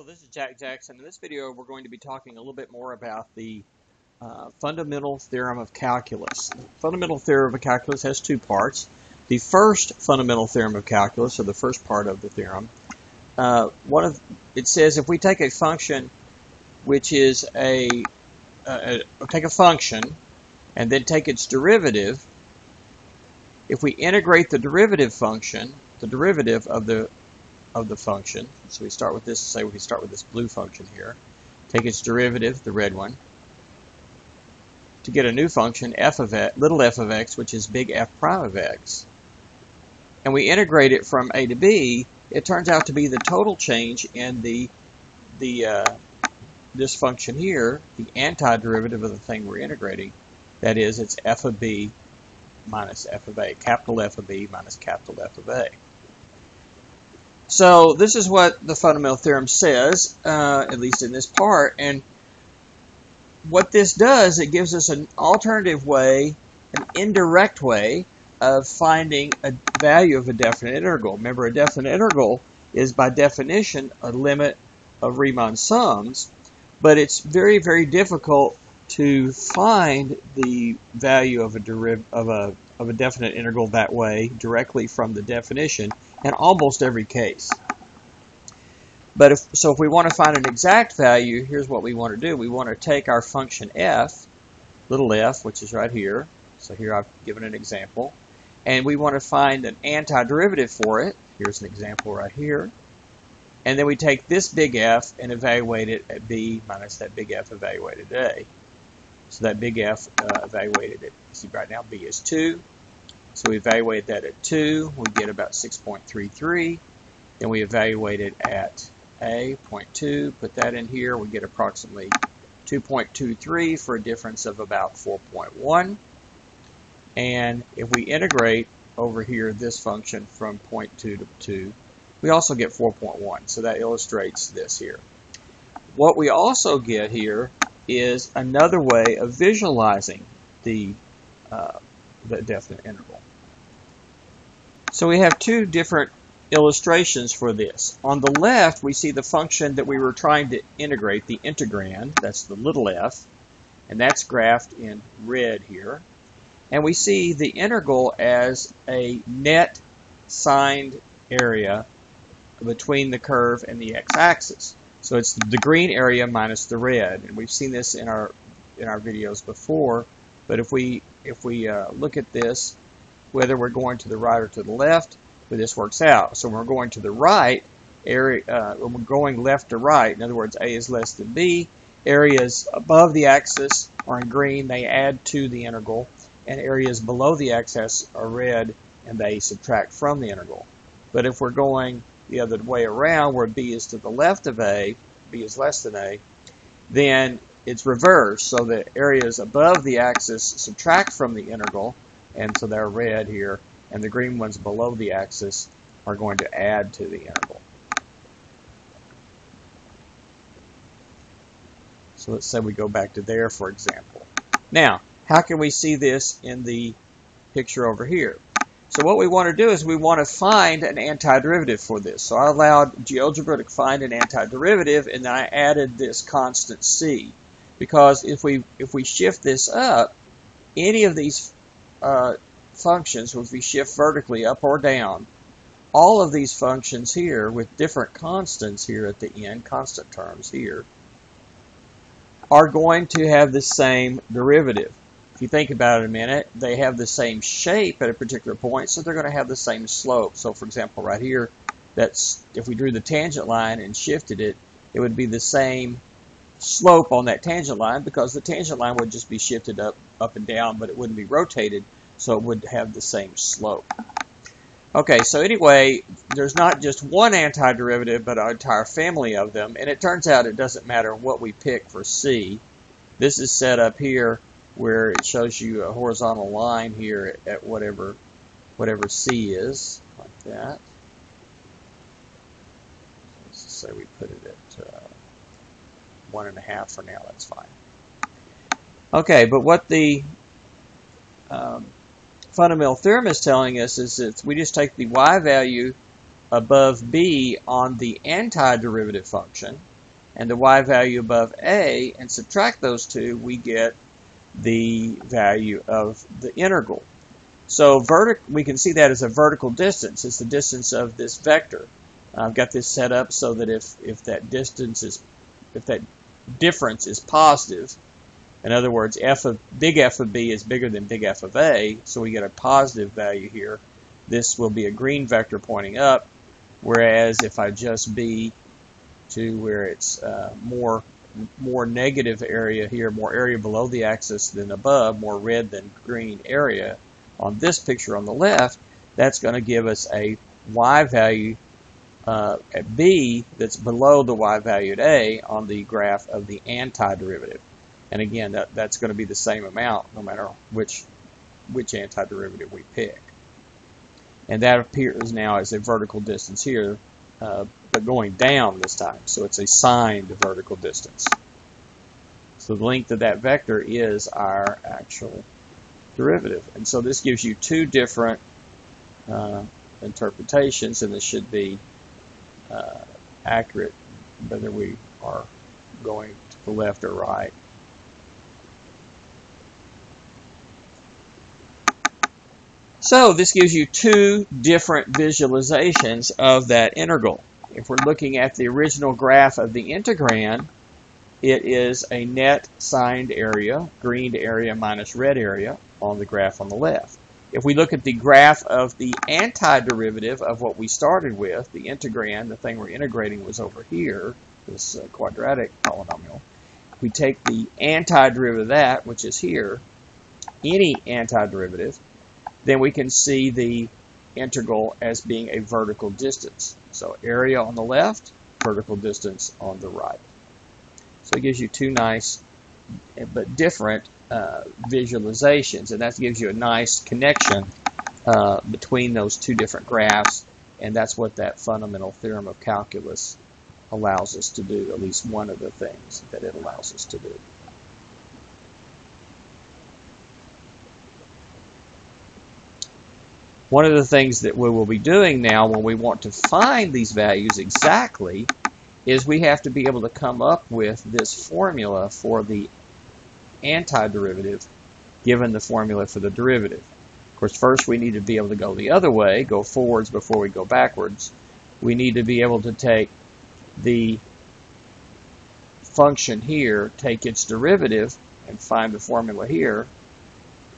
So this is Jack Jackson. In this video, we're going to be talking a little bit more about the uh, fundamental theorem of calculus. The fundamental theorem of calculus has two parts. The first fundamental theorem of calculus, or the first part of the theorem, uh, one of it says if we take a function which is a, a, a take a function and then take its derivative, if we integrate the derivative function, the derivative of the of the function. So we start with this, say we start with this blue function here. Take its derivative, the red one, to get a new function, f of x, little f of x, which is big F prime of x. And we integrate it from a to b, it turns out to be the total change in the, the uh, this function here, the antiderivative of the thing we're integrating. That is, it's f of b minus f of a, capital F of b minus capital F of a. So this is what the fundamental theorem says, uh, at least in this part. And what this does, it gives us an alternative way, an indirect way of finding a value of a definite integral. Remember, a definite integral is by definition a limit of Riemann sums, but it's very, very difficult to find the value of a deriv of a of a definite integral that way directly from the definition in almost every case. But if, so if we want to find an exact value, here's what we want to do. We want to take our function f, little f, which is right here. So here I've given an example. And we want to find an antiderivative for it. Here's an example right here. And then we take this big F and evaluate it at B minus that big F evaluated at A. So that big F uh, evaluated at, see right now B is 2. So we evaluate that at 2, we get about 6.33. Then we evaluate it at A, 0.2, put that in here, we get approximately 2.23 for a difference of about 4.1. And if we integrate over here this function from 0.2 to 2, we also get 4.1. So that illustrates this here. What we also get here is another way of visualizing the, uh, the definite integral. So we have two different illustrations for this. On the left, we see the function that we were trying to integrate, the integrand, that's the little f, and that's graphed in red here. And we see the integral as a net signed area between the curve and the x-axis. So it's the green area minus the red, and we've seen this in our in our videos before. But if we if we uh, look at this, whether we're going to the right or to the left, but this works out. So when we're going to the right, area, uh, when we're going left to right, in other words, A is less than B, areas above the axis are in green, they add to the integral, and areas below the axis are red, and they subtract from the integral. But if we're going the other way around, where B is to the left of A, B is less than A, then it's reversed, so the areas above the axis subtract from the integral, and so they're red here, and the green ones below the axis are going to add to the integral. So let's say we go back to there, for example. Now, how can we see this in the picture over here? So what we want to do is we want to find an antiderivative for this. So I allowed GeoGebra to find an antiderivative, and then I added this constant c. Because if we if we shift this up, any of these uh, functions, if we shift vertically up or down, all of these functions here with different constants here at the end, constant terms here, are going to have the same derivative. If you think about it a minute, they have the same shape at a particular point, so they're going to have the same slope. So for example, right here, that's if we drew the tangent line and shifted it, it would be the same slope on that tangent line because the tangent line would just be shifted up, up and down, but it wouldn't be rotated, so it would have the same slope. Okay, so anyway, there's not just one antiderivative, but an entire family of them, and it turns out it doesn't matter what we pick for C. This is set up here where it shows you a horizontal line here at whatever whatever C is, like that. Let's say we put it at uh, one and a half for now, that's fine. Okay, but what the um, fundamental theorem is telling us is that we just take the y value above b on the antiderivative function, and the y value above a and subtract those two, we get the value of the integral. So we can see that as a vertical distance. It's the distance of this vector. I've got this set up so that if, if that distance is, if that difference is positive, in other words, f of big F of B is bigger than big F of A, so we get a positive value here. This will be a green vector pointing up, whereas if I just be to where it's uh, more more negative area here, more area below the axis than above, more red than green area on this picture on the left, that's going to give us a y value uh, at B that's below the y value at A on the graph of the antiderivative. And again, that, that's going to be the same amount no matter which, which antiderivative we pick. And that appears now as a vertical distance here, uh, but going down this time. So it's a signed vertical distance. So the length of that vector is our actual derivative. And so this gives you two different uh, interpretations, and this should be uh, accurate whether we are going to the left or right. So this gives you two different visualizations of that integral. If we're looking at the original graph of the integrand, it is a net signed area, green area minus red area on the graph on the left. If we look at the graph of the antiderivative of what we started with, the integrand, the thing we're integrating was over here, this uh, quadratic polynomial. We take the antiderivative of that, which is here, any antiderivative, then we can see the integral as being a vertical distance. So area on the left, vertical distance on the right. So it gives you two nice but different uh, visualizations, and that gives you a nice connection uh, between those two different graphs, and that's what that fundamental theorem of calculus allows us to do, at least one of the things that it allows us to do. One of the things that we will be doing now when we want to find these values exactly is we have to be able to come up with this formula for the antiderivative given the formula for the derivative. Of course, first we need to be able to go the other way, go forwards before we go backwards. We need to be able to take the function here, take its derivative, and find the formula here,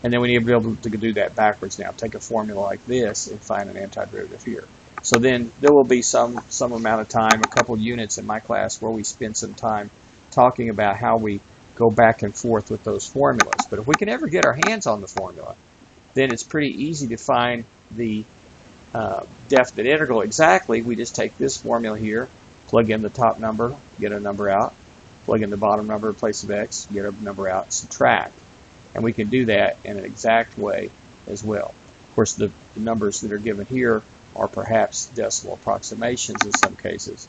and then we need to be able to do that backwards now. Take a formula like this and find an antiderivative here. So then there will be some, some amount of time, a couple units in my class where we spend some time talking about how we go back and forth with those formulas. But if we can ever get our hands on the formula, then it's pretty easy to find the uh, definite integral exactly. We just take this formula here, plug in the top number, get a number out, plug in the bottom number in place of x, get a number out, subtract. And we can do that in an exact way as well. Of course, the, the numbers that are given here are perhaps decimal approximations in some cases,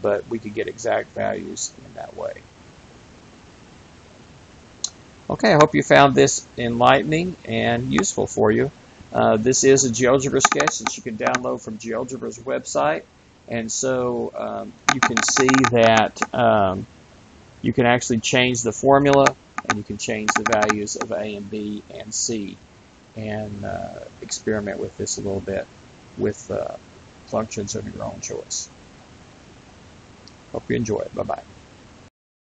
but we could get exact values in that way. Okay, I hope you found this enlightening and useful for you. Uh, this is a GeoGebra sketch that you can download from GeoGebra's website. And so um, you can see that um, you can actually change the formula and you can change the values of A and B and C and uh, experiment with this a little bit with uh, functions of your own choice. Hope you enjoy it. Bye-bye.